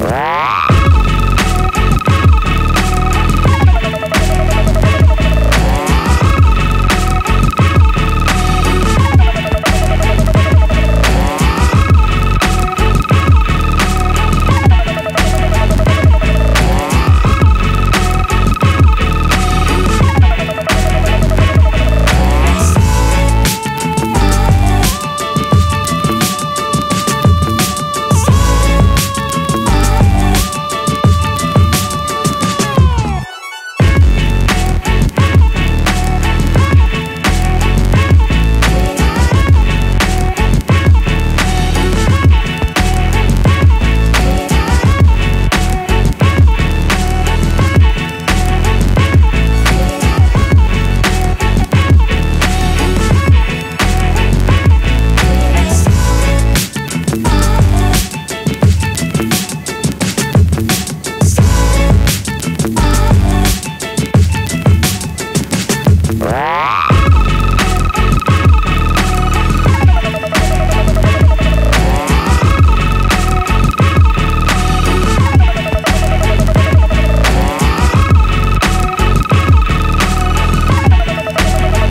Ah!